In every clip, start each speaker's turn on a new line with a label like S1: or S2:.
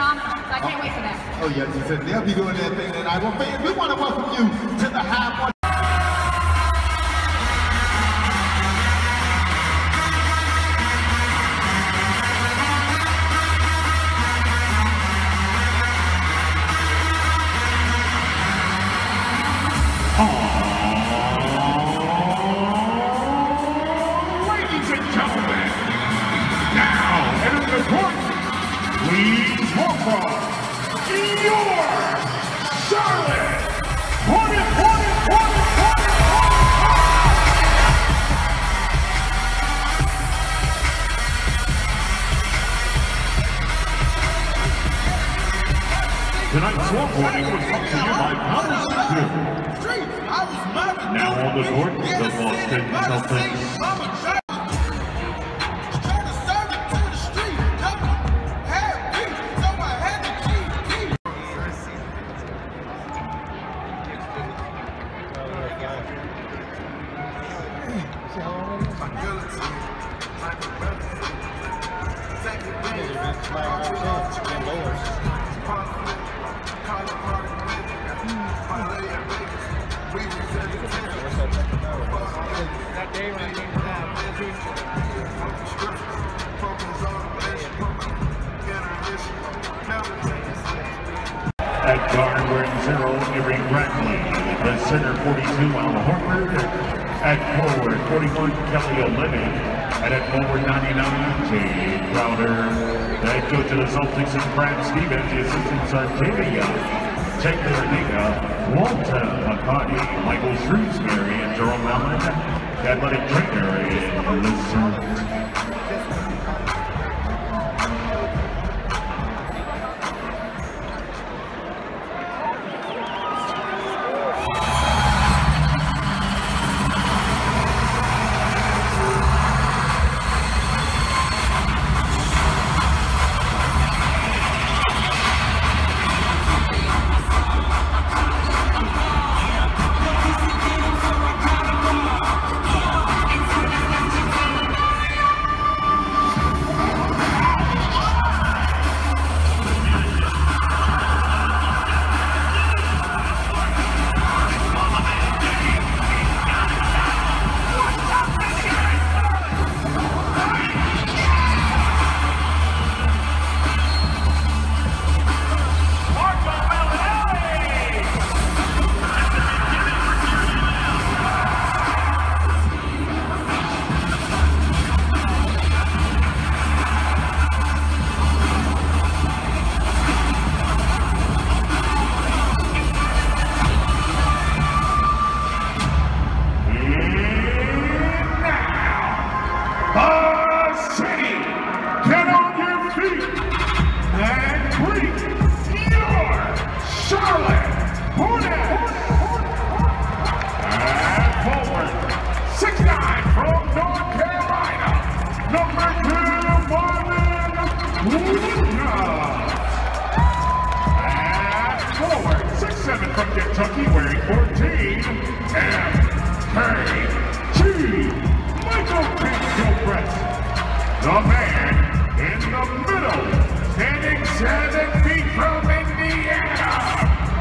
S1: phenomenal. So I can't wait for that.
S2: Oh, yes, he said they'll be doing their thing tonight. Well, fans, we want to welcome you to the High One.
S3: Ladies and gentlemen, now entering the court, welcome your Charlotte Hornet, Hornet, Hornet, Hornet, Tonight's scoreboarding was brought to you by Powers Two. Now on the court, the Boston Celtics. At guard wearing zero, Avery Bradley. The center 42, Al Horford. At forward 41, Kelly Olynyk. And at forward 99, Jae Crowder. The head coach of the Celtics is Brad Stevens. The assistants are Jamie Taylor Nika, uh, Walter McCarty, Micah Shrewsberry, and Jerome Allen. The athletic trainer Kentucky, wearing 14, M.K.G. Michael King Gilchrist. The man in the middle, standing seven feet from Indiana,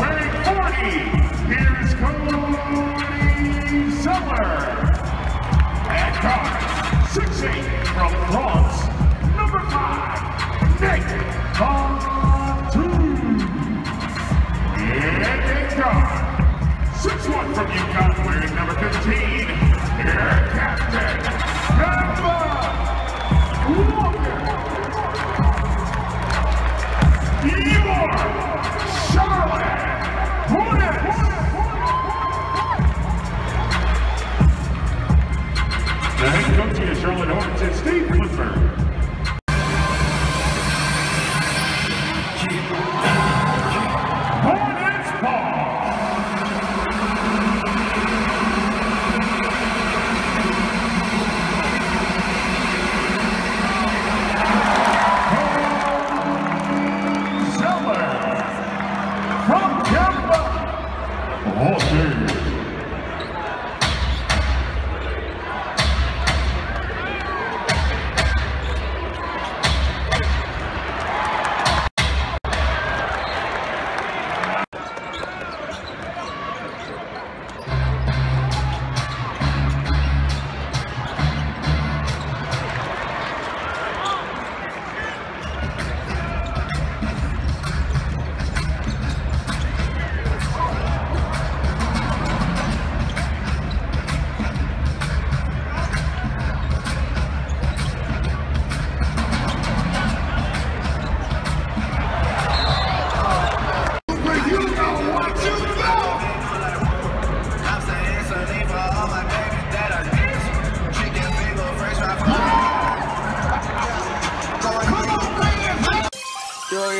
S3: wearing 40. Here's Cody Zeller. And guard, 6'8 from from UConn, wearing number 15,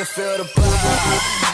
S2: feel the buzz?